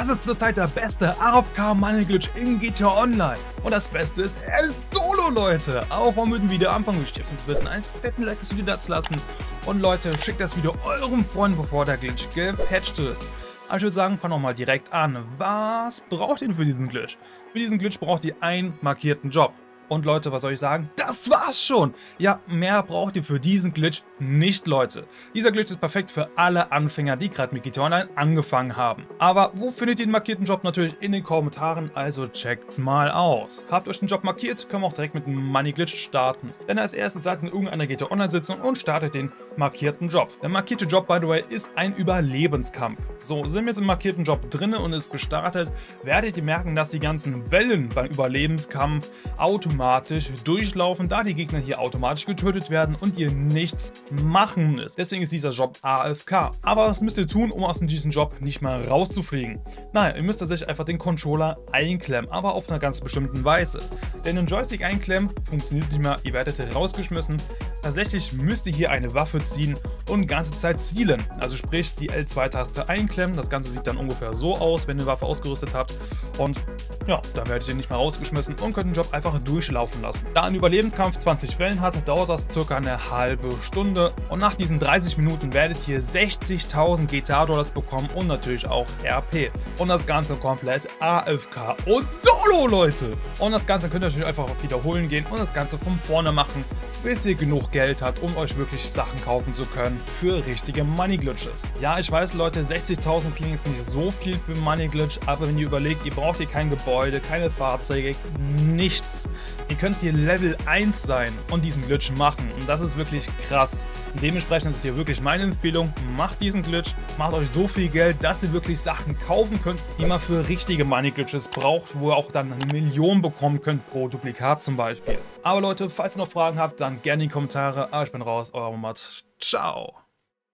Das ist zurzeit der beste AFK Money Glitch in GTA Online. Und das Beste ist, ist Solo, Leute. Auch mal mit dem Video anfangen gestiftet wird, einen fetten Like das Video lassen. Und Leute, schickt das Video eurem Freund, bevor der Glitch gepatcht ist. Aber ich würde sagen, fangen wir mal direkt an. Was braucht ihr für diesen Glitch? Für diesen Glitch braucht ihr einen markierten Job. Und Leute, was soll ich sagen? Das war's schon. Ja, mehr braucht ihr für diesen Glitch nicht, Leute. Dieser Glitch ist perfekt für alle Anfänger, die gerade mit GTA Online angefangen haben. Aber wo findet ihr den markierten Job? Natürlich in den Kommentaren, also checkt's mal aus. Habt euch den Job markiert, können wir auch direkt mit dem Money Glitch starten. Denn als erstes seid ihr in irgendeiner GTA Online Sitzung und startet den markierten Job. Der markierte Job, by the way, ist ein Überlebenskampf. So, sind wir jetzt im markierten Job drin und ist gestartet, werdet ihr merken, dass die ganzen Wellen beim Überlebenskampf automatisch durchlaufen, da die Gegner hier automatisch getötet werden und ihr nichts machen müsst. Deswegen ist dieser Job AFK. Aber was müsst ihr tun, um aus diesem Job nicht mehr rauszufliegen? Naja, ihr müsst tatsächlich einfach den Controller einklemmen, aber auf einer ganz bestimmten Weise. Denn ein Joystick einklemmen funktioniert nicht mehr, ihr werdet rausgeschmissen. Tatsächlich müsst ihr hier eine Waffe ziehen und ganze Zeit zielen. Also sprich die L2-Taste einklemmen. Das Ganze sieht dann ungefähr so aus, wenn ihr die Waffe ausgerüstet habt. Und ja, dann werdet ihr nicht mehr rausgeschmissen und könnt den Job einfach durchlaufen lassen. Da ein Überlebenskampf 20 Wellen hat, dauert das circa eine halbe Stunde. Und nach diesen 30 Minuten werdet ihr 60.000 GTA-Dollars bekommen und natürlich auch RP. Und das Ganze komplett AFK und Solo, Leute! Und das Ganze könnt ihr natürlich einfach Wiederholen gehen und das Ganze von vorne machen, bis ihr genug Geld habt, um euch wirklich Sachen kaufen zu können für richtige Money Glitches. Ja, ich weiß Leute, 60.000 klingt jetzt nicht so viel für Money Glitch, aber wenn ihr überlegt, ihr braucht hier kein Gebäude, keine Fahrzeuge, nichts. Ihr könnt hier Level 1 sein und diesen Glitch machen und das ist wirklich krass. Dementsprechend ist hier wirklich meine Empfehlung, macht diesen Glitch, macht euch so viel Geld, dass ihr wirklich Sachen kaufen könnt, die man für richtige Money Glitches braucht, wo ihr auch dann eine Million bekommen könnt pro Duplikat zum Beispiel. Aber Leute, falls ihr noch Fragen habt, dann gerne in die Kommentare. Aber ich bin raus, euer Momat. Ciao.